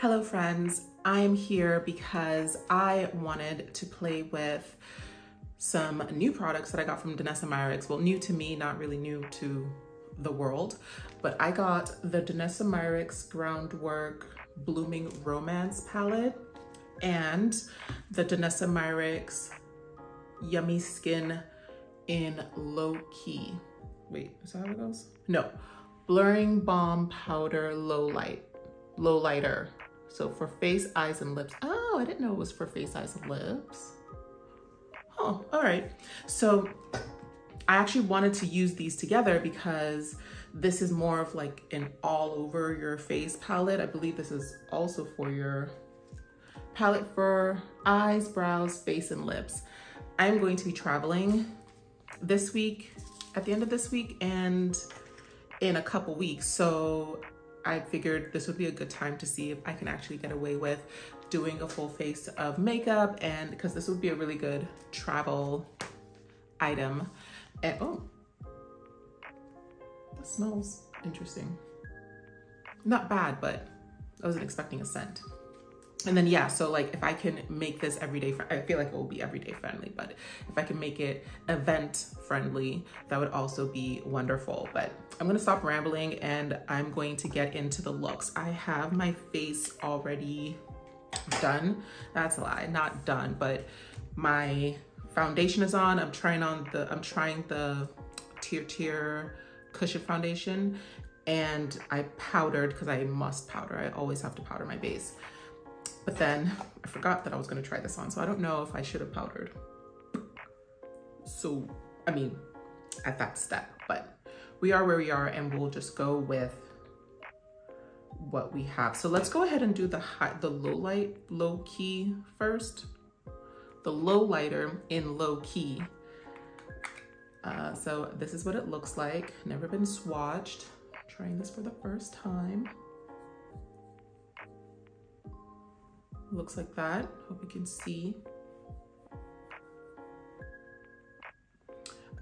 Hello friends, I am here because I wanted to play with some new products that I got from Danessa Myricks. Well, new to me, not really new to the world, but I got the Danessa Myricks Groundwork Blooming Romance palette and the Danessa Myricks Yummy Skin in Low Key. Wait, is that how it goes? No, Blurring Balm Powder Low Light, Low Lighter. So for face, eyes, and lips. Oh, I didn't know it was for face, eyes, and lips. Oh, all right. So I actually wanted to use these together because this is more of like an all over your face palette. I believe this is also for your palette for eyes, brows, face, and lips. I'm going to be traveling this week, at the end of this week, and in a couple weeks. So I figured this would be a good time to see if I can actually get away with doing a full face of makeup and because this would be a really good travel item. And oh, that smells interesting. Not bad, but I wasn't expecting a scent. And then yeah, so like if I can make this everyday, I feel like it will be everyday friendly, but if I can make it event friendly, that would also be wonderful. But I'm gonna stop rambling and I'm going to get into the looks. I have my face already done. That's a lie, not done, but my foundation is on. I'm trying on the, I'm trying the TirTir Cushion Foundation and I powdered because I must powder. I always have to powder my base. But then I forgot that I was gonna try this on. So I don't know if I should have powdered. So, I mean, at that step, but we are where we are and we'll just go with what we have. So let's go ahead and do the high, the low light, low key first. The low lighter in low key. Uh, so this is what it looks like. Never been swatched. Trying this for the first time. Looks like that. Hope you can see.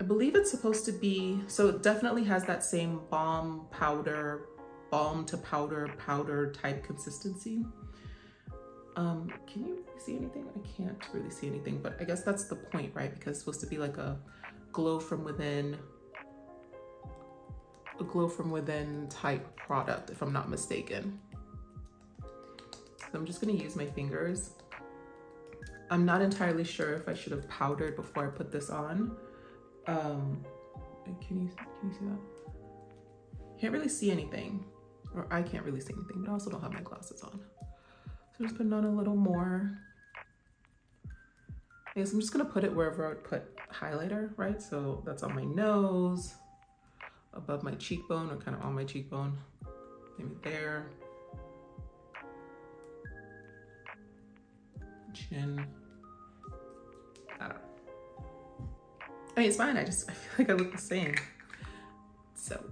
I believe it's supposed to be, so it definitely has that same balm powder, balm to powder, powder type consistency. Um, can you see anything? I can't really see anything, but I guess that's the point, right? Because it's supposed to be like a glow from within, a glow from within type product, if I'm not mistaken. I'm just gonna use my fingers. I'm not entirely sure if I should have powdered before I put this on. Um, can you, can you see that? Can't really see anything, or I can't really see anything, but I also don't have my glasses on. So I'm just putting on a little more. I guess I'm just gonna put it wherever I would put highlighter, right? So that's on my nose, above my cheekbone, or kind of on my cheekbone, maybe there. I don't know. I mean, it's fine. I just I feel like I look the same. So,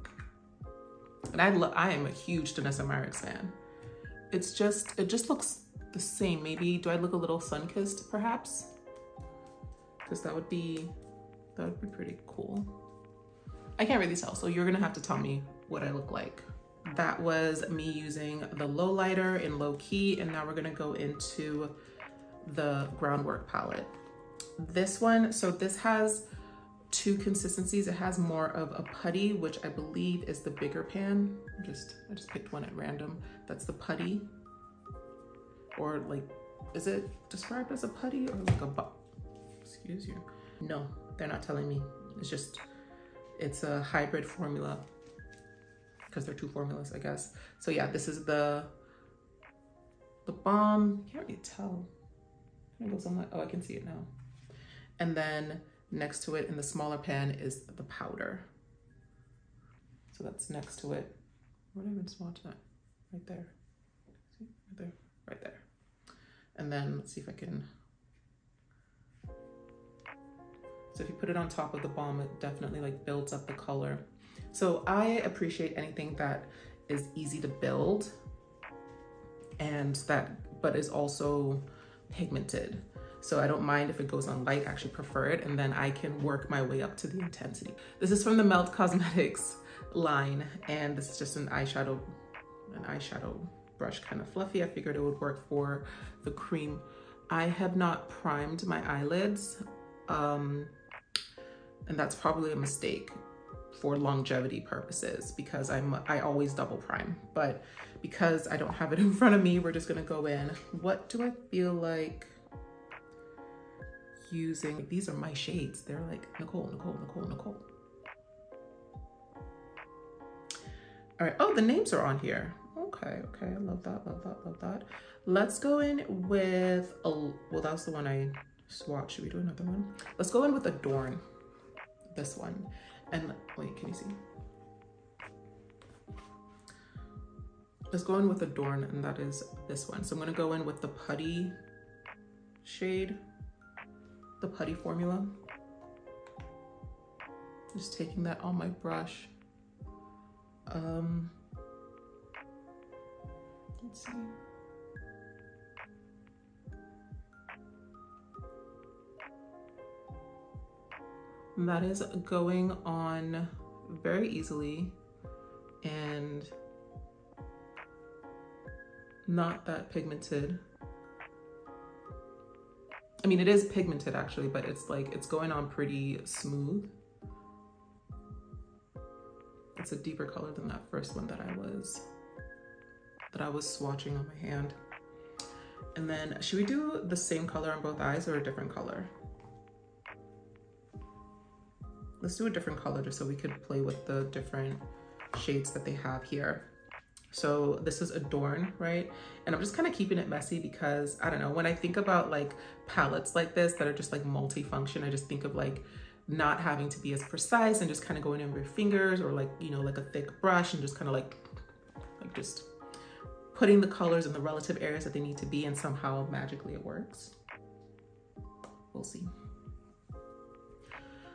and I love. I am a huge Danessa Myricks fan. It's just it just looks the same. Maybe do I look a little sun kissed perhaps? Because that would be that would be pretty cool. I can't really tell, so you're gonna have to tell me what I look like. That was me using the low lighter in low key, and now we're gonna go into the groundwork palette. This one, so this has two consistencies. It has more of a putty, which I believe is the bigger pan. Just, I just picked one at random. That's the putty. Or like, is it described as a putty or like a, excuse you. No, they're not telling me. It's just, it's a hybrid formula because they're two formulas, I guess. So yeah, this is the, the balm. Can't really tell. It goes on like, oh, I can see it now. And then next to it in the smaller pan is the powder. So that's next to it. Where did I even swatch that? Right there. See, right there, right there. And then let's see if I can. So if you put it on top of the balm, it definitely like builds up the color. So I appreciate anything that is easy to build and that, but is also pigmented. So I don't mind if it goes on light, I actually prefer it. And then I can work my way up to the intensity. This is from the Melt Cosmetics line. And this is just an eyeshadow, an eyeshadow brush kind of fluffy. I figured it would work for the cream. I have not primed my eyelids. Um, and that's probably a mistake for longevity purposes because I'm I always double prime. But because I don't have it in front of me, we're just gonna go in. What do I feel like using? These are my shades. They're like Nicole, Nicole, Nicole, Nicole. All right, oh, the names are on here. Okay, okay, I love that, love that, love that. Let's go in with, a, well, that's the one I swatched. Should we do another one? Let's go in with Adorn, this one. And wait, can you see? Let's go in with Adorn, and that is this one. So I'm gonna go in with the Putty shade, the Putty formula. Just taking that on my brush. Um, let's see. And that is going on very easily and not that pigmented. I mean, it is pigmented actually, but it's like, it's going on pretty smooth. It's a deeper color than that first one that I was, that I was swatching on my hand. And then should we do the same color on both eyes or a different color? Let's do a different color just so we could play with the different shades that they have here. So this is Adorn, right? And I'm just kind of keeping it messy because I don't know, when I think about like palettes like this that are just like multi-function, I just think of like not having to be as precise and just kind of going in with your fingers or like, you know, like a thick brush and just kind of like, like just putting the colors in the relative areas that they need to be and somehow magically it works. We'll see.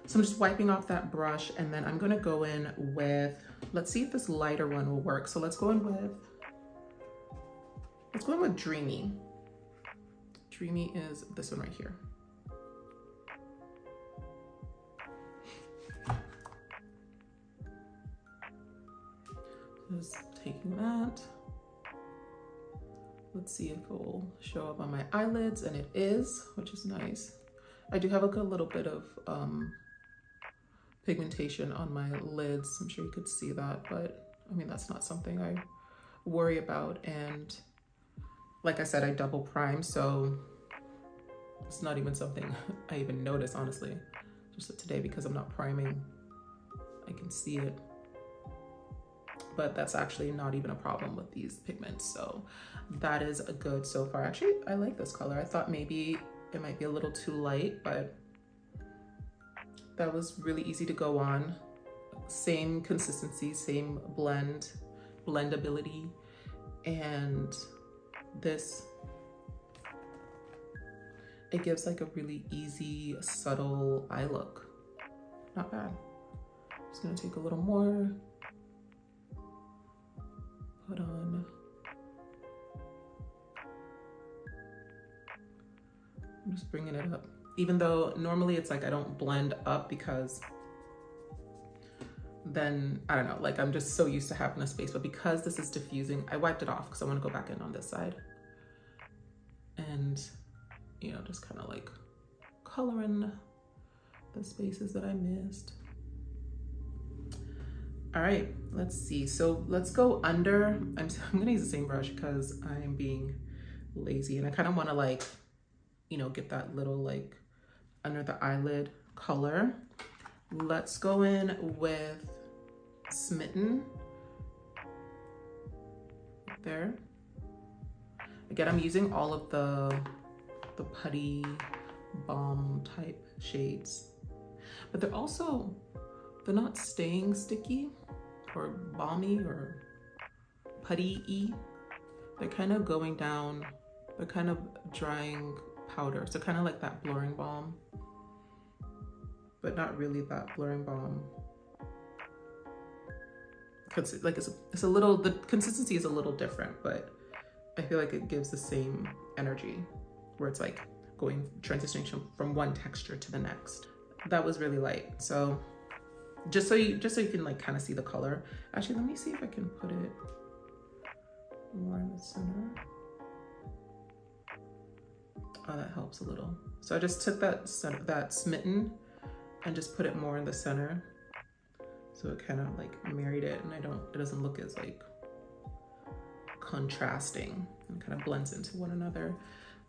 So I'm just wiping off that brush and then I'm gonna go in with, let's see if this lighter one will work. So let's go in with, let's go in with Dreamy. Dreamy is this one right here. Just taking that. Let's see if it will show up on my eyelids and it is, which is nice. I do have a little bit of um, pigmentation on my lids. I'm sure you could see that, but I mean, that's not something I worry about. And like I said, I double prime, so it's not even something I even notice, honestly. Just today, because I'm not priming, I can see it. But that's actually not even a problem with these pigments. So that is a good so far. Actually, I like this color. I thought maybe it might be a little too light, but that was really easy to go on. Same consistency, same blend, blendability. And this, it gives like a really easy, subtle eye look. Not bad. Just gonna take a little more. Put on. I'm just bringing it up even though normally it's like I don't blend up because then I don't know, like I'm just so used to having a space, but because this is diffusing, I wiped it off because I want to go back in on this side and, you know, just kind of like coloring the spaces that I missed. All right, let's see. So let's go under. I'm, I'm gonna use the same brush because I'm being lazy and I kind of want to like, you know, get that little like under the eyelid color. Let's go in with Smitten. There. Again, I'm using all of the, the putty balm type shades, but they're also, they're not staying sticky or balmy or putty-y. They're kind of going down, they're kind of drying powder. So kind of like that blurring balm but not really that blurring balm. Cause like it's a, it's a little, the consistency is a little different, but I feel like it gives the same energy where it's like going, transitioning from one texture to the next. That was really light. So just so you, just so you can like kind of see the color. Actually, let me see if I can put it more in the center. Oh, that helps a little. So I just took that that smitten and just put it more in the center. So it kind of like married it and I don't, it doesn't look as like contrasting and kind of blends into one another.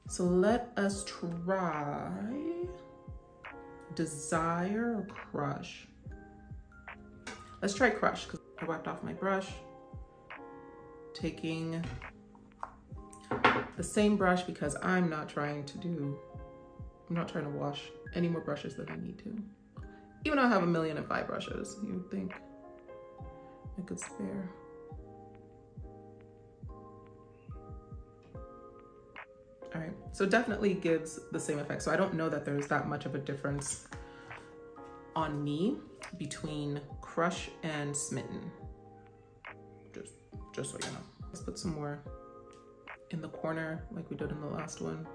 So let us try Desire or Crush. Let's try Crush because I wiped off my brush. Taking the same brush because I'm not trying to do, I'm not trying to wash any more brushes than I need to. Even though I have a million and five brushes, you would think I could spare. All right, so definitely gives the same effect. So I don't know that there's that much of a difference on me between Crush and Smitten. Just, just so you know. Let's put some more in the corner like we did in the last one.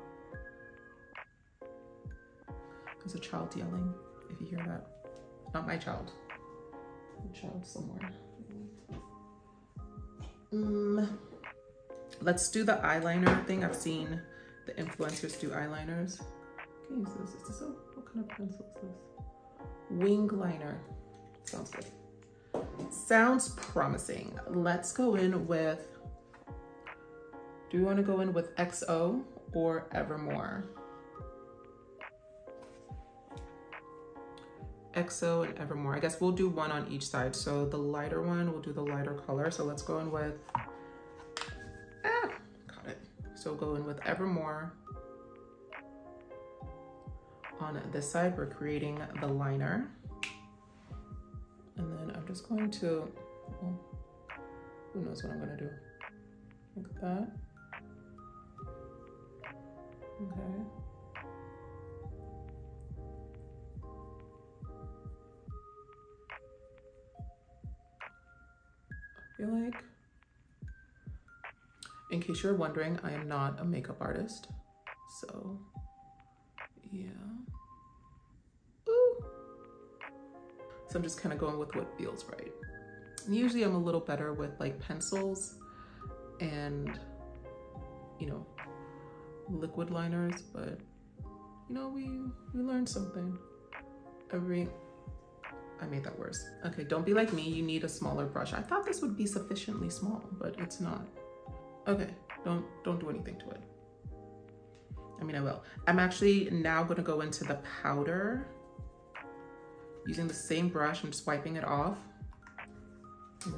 There's a child yelling, if you hear that. Not my child, a child somewhere. Mm. Let's do the eyeliner thing. I've seen the influencers do eyeliners. Can use this. Is this a, what kind of pencil is this? Wing liner. Sounds good. Sounds promising. Let's go in with do we want to go in with XO or Evermore? XO and Evermore. I guess we'll do one on each side. So the lighter one, we'll do the lighter color. So let's go in with, ah, got it. So go in with Evermore. On this side, we're creating the liner. And then I'm just going to, well, who knows what I'm gonna do. Like that. Okay. I feel like, in case you're wondering, I am not a makeup artist. So, yeah. Ooh. So I'm just kind of going with what feels right. Usually I'm a little better with like pencils and, you know, liquid liners, but you know, we, we learned something. Every, I made that worse. Okay, don't be like me, you need a smaller brush. I thought this would be sufficiently small, but it's not. Okay, don't, don't do anything to it. I mean, I will. I'm actually now gonna go into the powder using the same brush. I'm just wiping it off.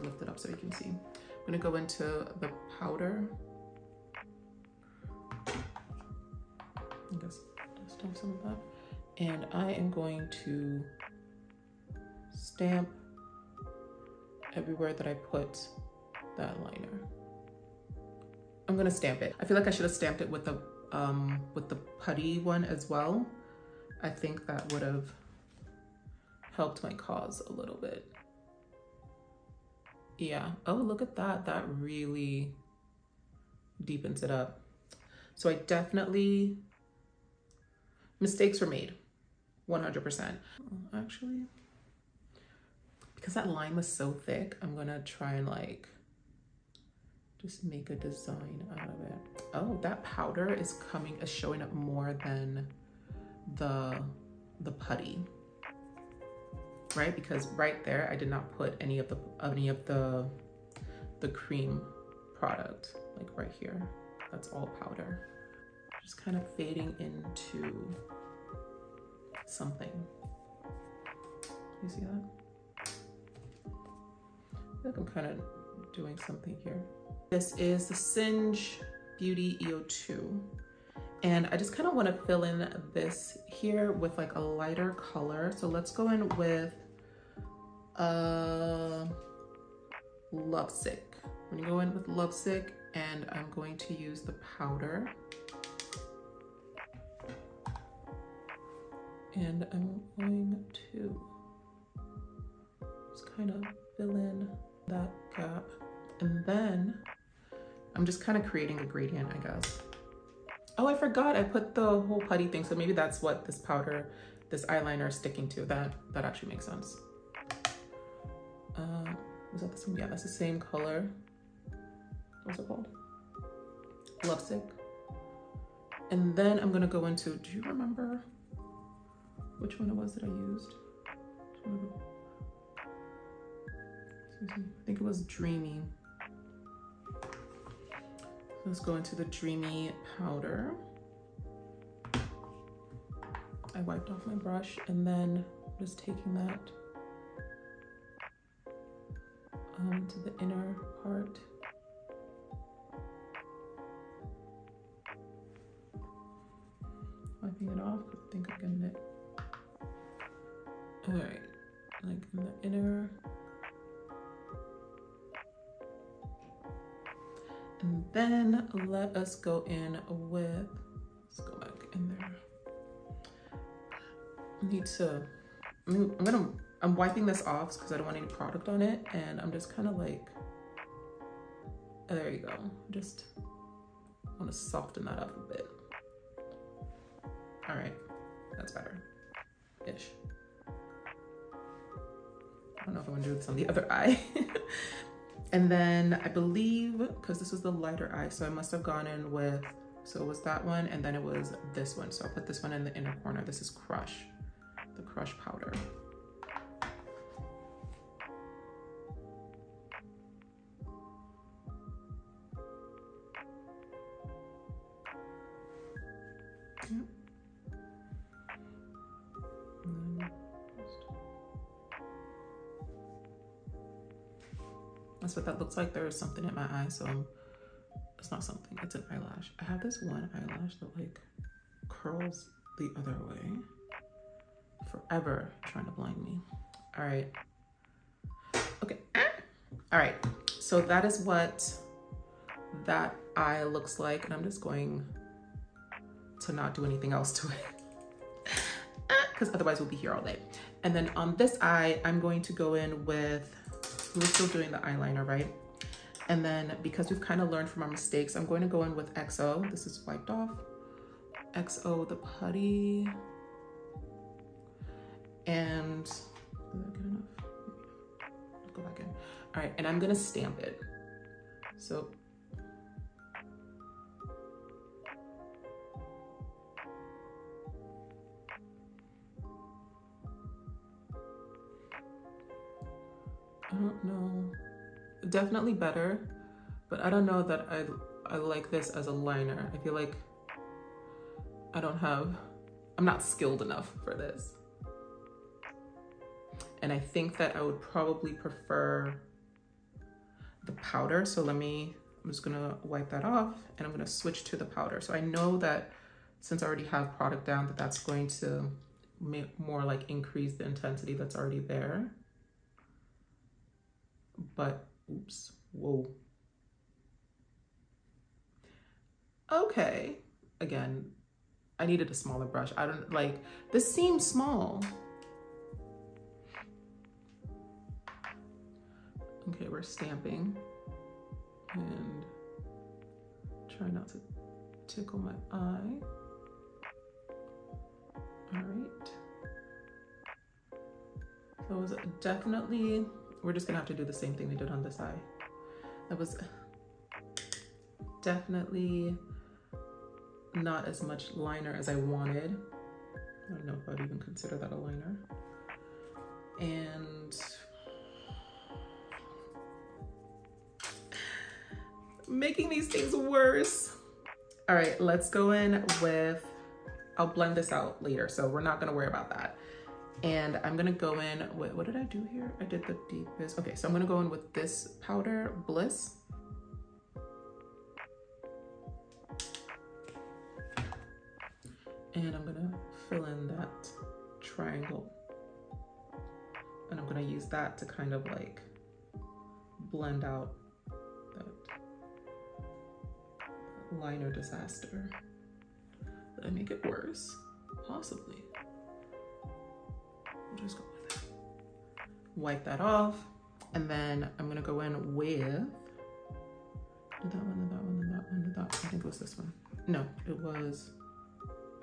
lift it up so you can see. I'm gonna go into the powder I guess off some of that. And I am going to stamp everywhere that I put that liner. I'm gonna stamp it. I feel like I should have stamped it with the um, with the putty one as well. I think that would have helped my cause a little bit. Yeah, oh, look at that. That really deepens it up. So I definitely mistakes were made. 100% actually because that line was so thick i'm gonna try and like just make a design out of it. Oh that powder is coming is showing up more than the the putty. Right? Because right there i did not put any of the any of the the cream product like right here. That's all powder just kind of fading into something. You see that? I think I'm kind of doing something here. This is the Singe Beauty EO2. And I just kind of want to fill in this here with like a lighter color. So let's go in with uh, Lovesick. I'm gonna go in with Lovesick and I'm going to use the powder. And I'm going to just kind of fill in that gap. And then I'm just kind of creating a gradient, I guess. Oh, I forgot I put the whole putty thing. So maybe that's what this powder, this eyeliner is sticking to. That, that actually makes sense. Um, was that the same? Yeah, that's the same color. What's it called? Lovesick. And then I'm gonna go into, do you remember which one it was that I used? I think it was Dreamy. Let's go into the Dreamy powder. I wiped off my brush and then just taking that um, to the inner part. Wiping it off, I think I'm getting it. All right, like in the inner. And then let us go in with, let's go back in there. I need to, I'm gonna, I'm wiping this off because I don't want any product on it. And I'm just kind of like, oh, there you go. Just want to soften that up a bit. All right, that's better, ish. Don't know if I want to do this on the other eye. and then I believe, because this was the lighter eye, so I must have gone in with, so it was that one, and then it was this one. So I'll put this one in the inner corner. This is Crush the crush powder. Something in my eye, so it's not something, it's an eyelash. I have this one eyelash that like curls the other way forever trying to blind me. All right. Okay. All right. So that is what that eye looks like. And I'm just going to not do anything else to it because otherwise we'll be here all day. And then on this eye, I'm going to go in with, we're still doing the eyeliner, right? And then because we've kind of learned from our mistakes, I'm going to go in with XO. This is wiped off. XO, the putty and is that good enough? Go back in. All right, and I'm gonna stamp it. So I don't know. Definitely better, but I don't know that I I like this as a liner. I feel like I don't have, I'm not skilled enough for this. And I think that I would probably prefer the powder. So let me, I'm just gonna wipe that off and I'm gonna switch to the powder. So I know that since I already have product down that that's going to make more like increase the intensity that's already there. But, oops, whoa. Okay, again, I needed a smaller brush. I don't, like, this seems small. Okay, we're stamping and try not to tickle my eye. All right. Was definitely, we're just gonna have to do the same thing we did on this eye. That was definitely not as much liner as I wanted. I don't know if I'd even consider that a liner. And making these things worse. All right, let's go in with, I'll blend this out later, so we're not gonna worry about that. And I'm gonna go in with, what did I do here? I did the deepest. Okay, so I'm gonna go in with this powder, Bliss. And I'm gonna fill in that triangle. And I'm gonna use that to kind of like blend out that liner disaster. Did I make it worse? Possibly. I'll just go with it. Wipe that off. And then I'm gonna go in with, did that one, did that one, did that one, did that one. I think it was this one. No, it was,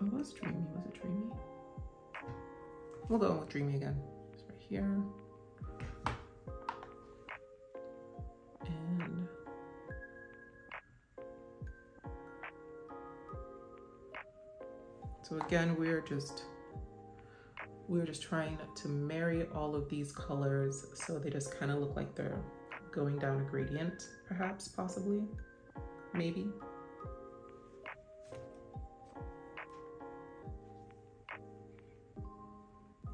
oh, it was Dreamy, was it Dreamy? We'll go with Dreamy again. It's right here. And so again, we're just we're just trying to marry all of these colors so they just kind of look like they're going down a gradient, perhaps, possibly, maybe.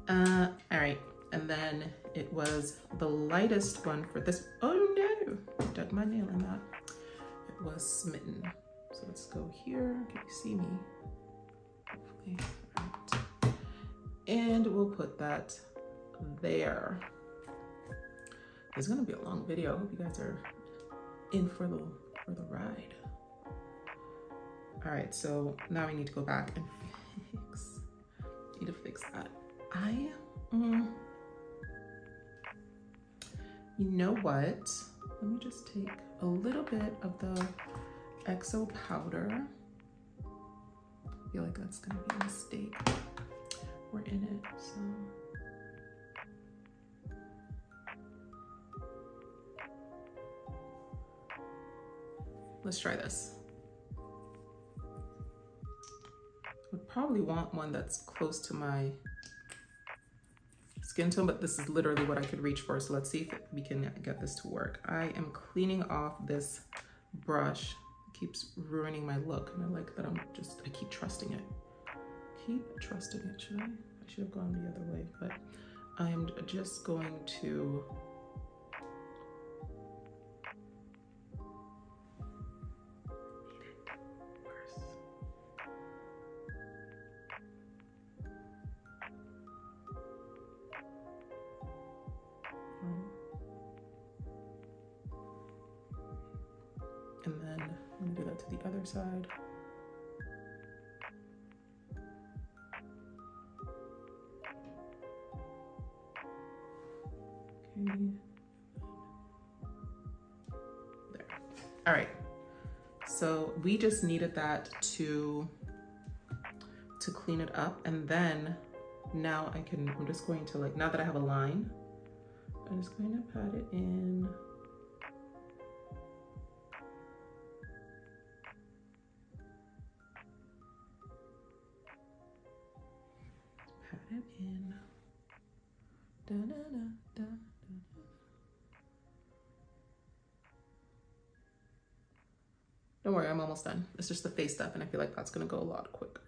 Uh, all right, and then it was the lightest one for this. Oh no, dug my nail in that. It was Smitten. So let's go here. Can you see me? Hopefully. And we'll put that there. It's gonna be a long video. I hope you guys are in for the for the ride. All right, so now we need to go back and fix. Need to fix that. I, mm, you know what? Let me just take a little bit of the XO powder. I feel like that's gonna be a mistake. We're in it, so. Let's try this. I would probably want one that's close to my skin tone, but this is literally what I could reach for. So let's see if we can get this to work. I am cleaning off this brush. It keeps ruining my look. And I like that I'm just, I keep trusting it. Keep trusting it, should I? I should have gone the other way, but I'm just going to just needed that to to clean it up. And then now I can, I'm just going to like, now that I have a line, I'm just going to pat it in. Pat it in. Da, da, da, Don't worry, I'm almost done. It's just the face stuff, and I feel like that's gonna go a lot quicker.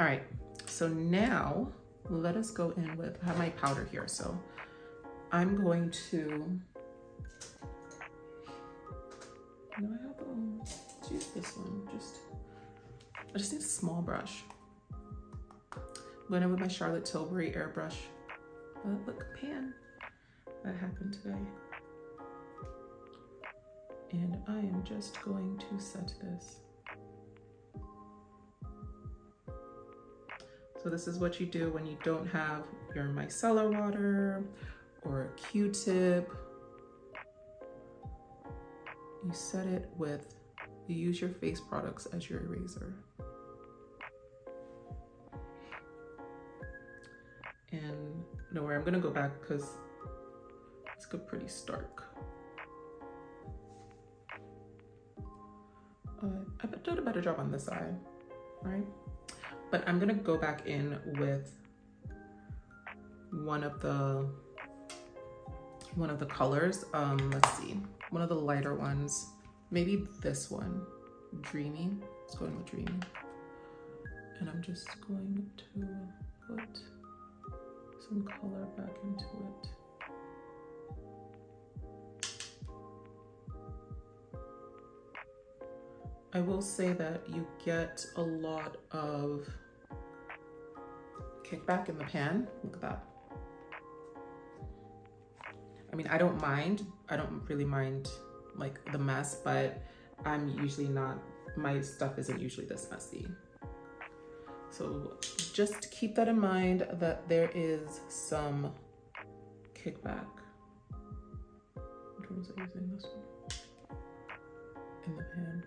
All right, so now let us go in with, I have my powder here. So I'm going to, no, I have, um, let's use this one. Just, I just need a small brush. I'm going in with my Charlotte Tilbury airbrush. Uh, look, pan. That happened today. And I am just going to set this So this is what you do when you don't have your micellar water or a Q-tip. You set it with, you use your face products as your eraser. And don't worry, I'm gonna go back because it's pretty stark. Uh, I did a better job on this side, right? but I'm gonna go back in with one of the one of the colors. Um, let's see, one of the lighter ones, maybe this one, Dreamy. Let's go in with Dreamy. And I'm just going to put some color back into it. I will say that you get a lot of kickback in the pan. Look at that. I mean, I don't mind. I don't really mind like the mess, but I'm usually not, my stuff isn't usually this messy. So just keep that in mind that there is some kickback. Which one was I using this one? In the pan.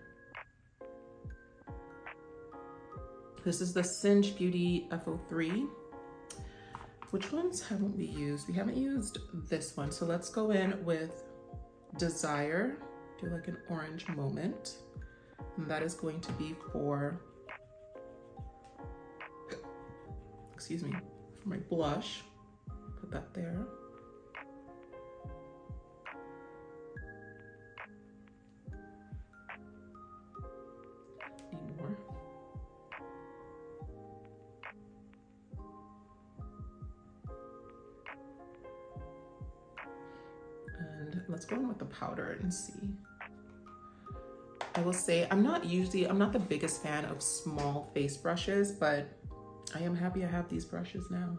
This is the Singe Beauty FO3. Which ones haven't we used? We haven't used this one. So let's go in with Desire, do like an orange moment. And that is going to be for, excuse me, for my blush. Put that there. Powder and see. I will say I'm not usually, I'm not the biggest fan of small face brushes, but I am happy I have these brushes now.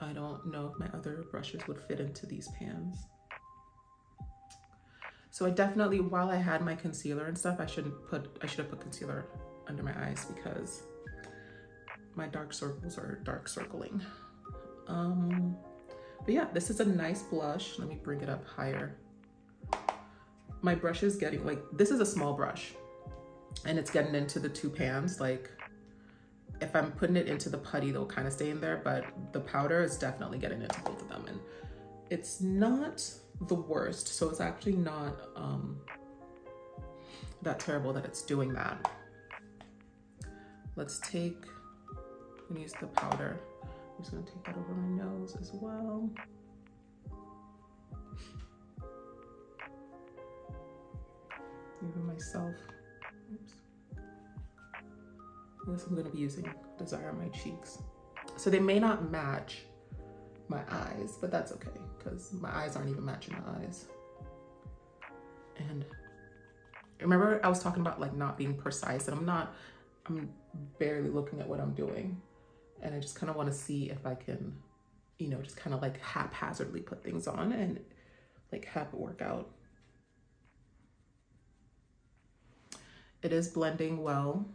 I don't know if my other brushes would fit into these pans. So I definitely, while I had my concealer and stuff, I shouldn't put, I should have put concealer under my eyes because my dark circles are dark circling. Um, but yeah, this is a nice blush. Let me bring it up higher. My brush is getting like, this is a small brush and it's getting into the two pans. Like if I'm putting it into the putty, they'll kind of stay in there, but the powder is definitely getting into both of them. And it's not the worst. So it's actually not um, that terrible that it's doing that. Let's take and use the powder. I'm just gonna take that over my nose as well. Even myself, oops. This I'm gonna be using Desire on my cheeks. So they may not match my eyes, but that's okay because my eyes aren't even matching my eyes. And remember I was talking about like not being precise and I'm not, I'm barely looking at what I'm doing. And I just kind of want to see if I can, you know, just kind of like haphazardly put things on and like have it work out. It is blending well.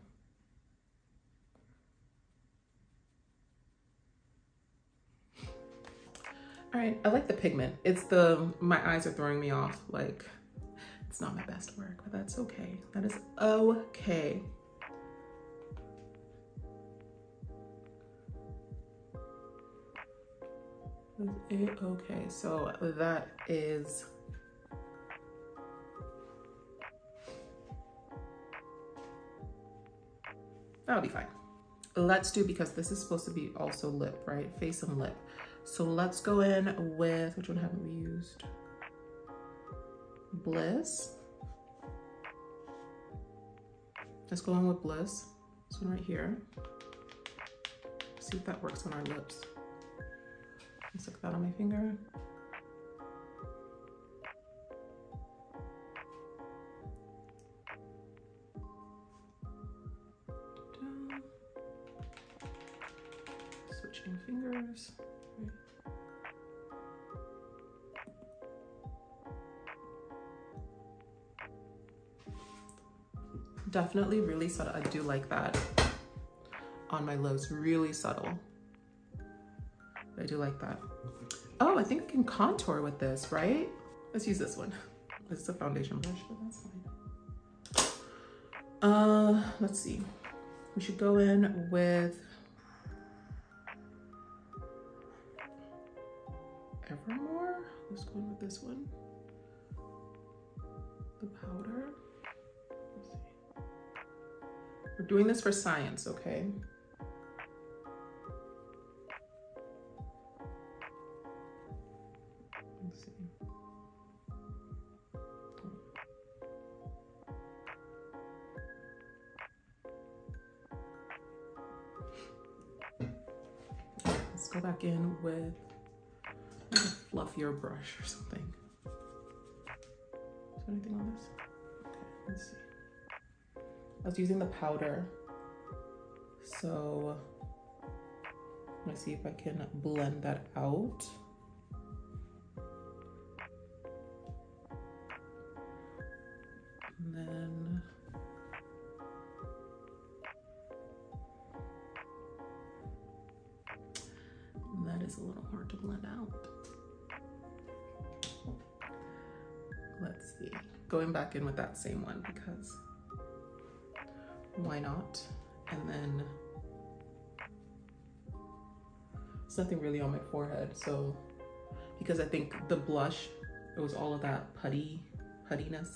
All right, I like the pigment. It's the, my eyes are throwing me off. Like, it's not my best work, but that's okay. That is okay. Eh, okay, so that is that'll be fine. Let's do, because this is supposed to be also lip, right? Face and lip. So let's go in with, which one haven't we used? Bliss. Let's go in with Bliss. This one right here. See if that works on our lips. Stick that on my finger. Switching fingers. Definitely really subtle. I do like that on my lips, really subtle. I do like that. Oh, I think I can contour with this, right? Let's use this one. This is a foundation brush, but that's fine. Uh, let's see. We should go in with Evermore. Let's go in with this one. The powder. We're doing this for science, okay? Go back in with a fluffier brush or something. Is there anything on this? Okay, let's see. I was using the powder, so let's see if I can blend that out. In with that same one because why not? And then there's nothing really on my forehead. So because I think the blush, it was all of that putty, puttiness.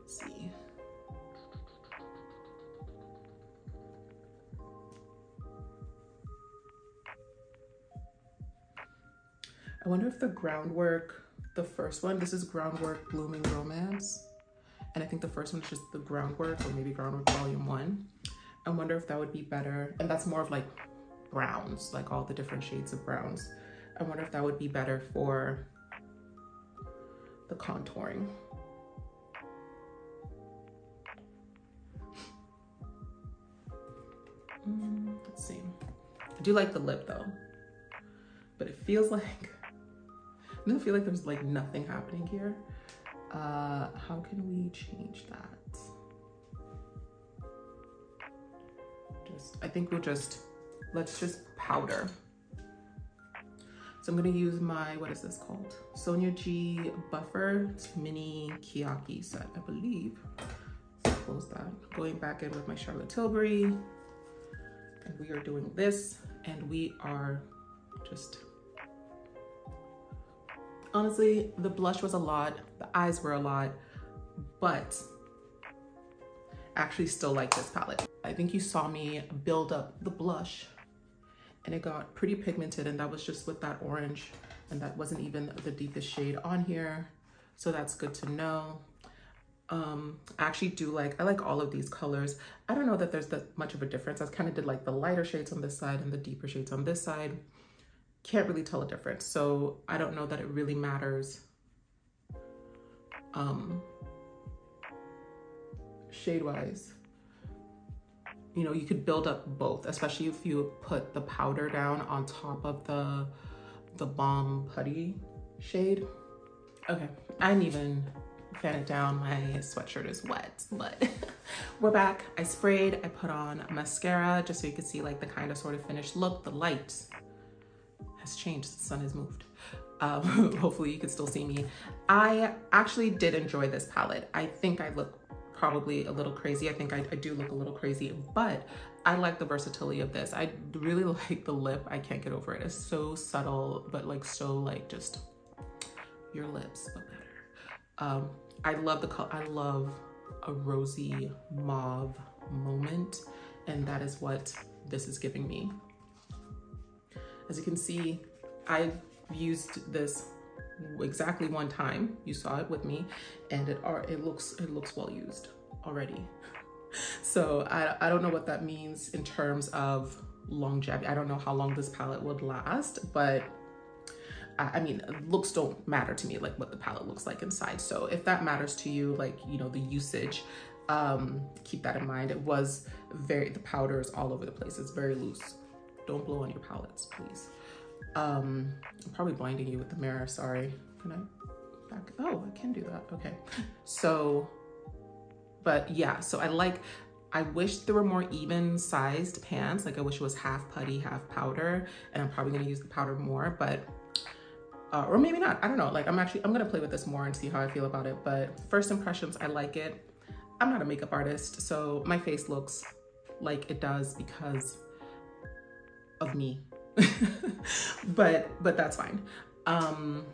Let's see. I wonder if the groundwork, the first one, this is groundwork blooming romance. And I think the first one is just the groundwork or maybe groundwork volume one. I wonder if that would be better. And that's more of like browns, like all the different shades of browns. I wonder if that would be better for the contouring. Mm, let's see. I do like the lip though, but it feels like don't feel like there's like nothing happening here. Uh, how can we change that? Just, I think we'll just, let's just powder. So I'm gonna use my, what is this called? Sonia G Buffer Mini Kiyaki set, I believe. Let's close that. Going back in with my Charlotte Tilbury. And we are doing this and we are just honestly, the blush was a lot, the eyes were a lot, but I actually still like this palette. I think you saw me build up the blush and it got pretty pigmented and that was just with that orange and that wasn't even the deepest shade on here. So that's good to know. Um, I actually do like, I like all of these colors. I don't know that there's that much of a difference. I kind of did like the lighter shades on this side and the deeper shades on this side can't really tell a difference. So I don't know that it really matters um, shade wise. You know, you could build up both, especially if you put the powder down on top of the, the Balm Putty shade. Okay, I didn't even fan it down. My sweatshirt is wet, but we're back. I sprayed, I put on mascara just so you could see like the kind of sort of finished look, the light has changed, the sun has moved. Um, hopefully you can still see me. I actually did enjoy this palette. I think I look probably a little crazy. I think I, I, do look a little crazy, but I like the versatility of this. I really like the lip. I can't get over it. It's so subtle, but like so like just your lips, but better. Um, I love the color. I love a rosy mauve moment. And that is what this is giving me. As you can see, I've used this exactly one time. You saw it with me and it are it looks it looks well used already. so I, I don't know what that means in terms of longevity. I don't know how long this palette would last, but I mean, looks don't matter to me, like what the palette looks like inside. So if that matters to you, like, you know, the usage, um, keep that in mind. It was very, the powder is all over the place. It's very loose. Don't blow on your palettes, please. Um, I'm probably blinding you with the mirror, sorry. Can I back? Oh, I can do that, okay. So, but yeah, so I like, I wish there were more even sized pans. Like I wish it was half putty, half powder, and I'm probably gonna use the powder more, but, uh, or maybe not, I don't know. Like I'm actually, I'm gonna play with this more and see how I feel about it. But first impressions, I like it. I'm not a makeup artist, so my face looks like it does because of me. but but that's fine. Um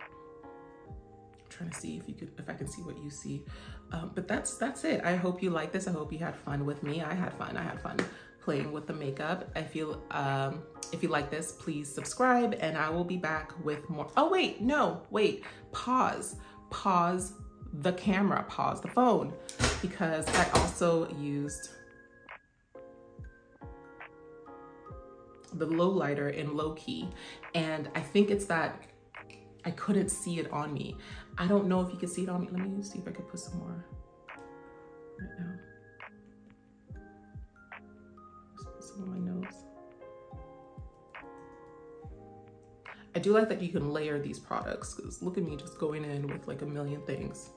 I'm trying to see if you could if I can see what you see. Um, but that's that's it. I hope you like this. I hope you had fun with me. I had fun. I had fun playing with the makeup. I feel um if you like this, please subscribe and I will be back with more. Oh wait, no, wait, pause, pause the camera, pause the phone because I also used the lowlighter in Lowkey. And I think it's that I couldn't see it on me. I don't know if you can see it on me. Let me see if I could put some more right now. some on my nose. I do like that you can layer these products because look at me just going in with like a million things.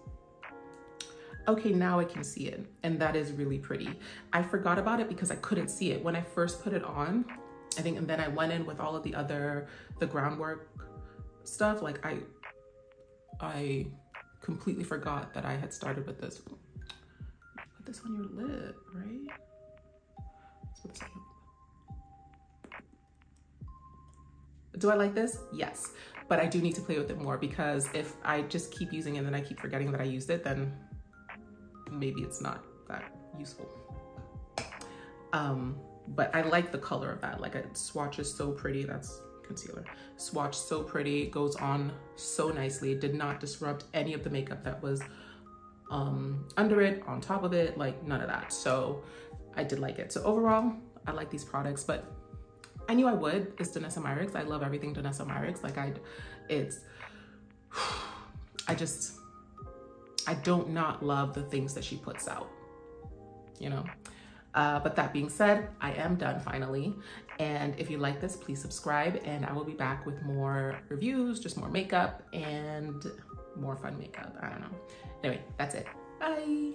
Okay, now I can see it and that is really pretty. I forgot about it because I couldn't see it. When I first put it on, I think, and then I went in with all of the other, the groundwork stuff. Like I, I completely forgot that I had started with this. Put this on your lip, right? Do I like this? Yes, but I do need to play with it more because if I just keep using it and then I keep forgetting that I used it, then maybe it's not that useful. Um, but I like the color of that. Like a swatch is so pretty. That's concealer. Swatch so pretty, goes on so nicely. It did not disrupt any of the makeup that was um, under it, on top of it, like none of that. So I did like it. So overall, I like these products, but I knew I would. It's Danessa Myricks. I love everything Danessa Myricks. Like I, it's, I just, I don't not love the things that she puts out, you know? Uh, but that being said, I am done finally. And if you like this, please subscribe and I will be back with more reviews, just more makeup and more fun makeup. I don't know. Anyway, that's it. Bye.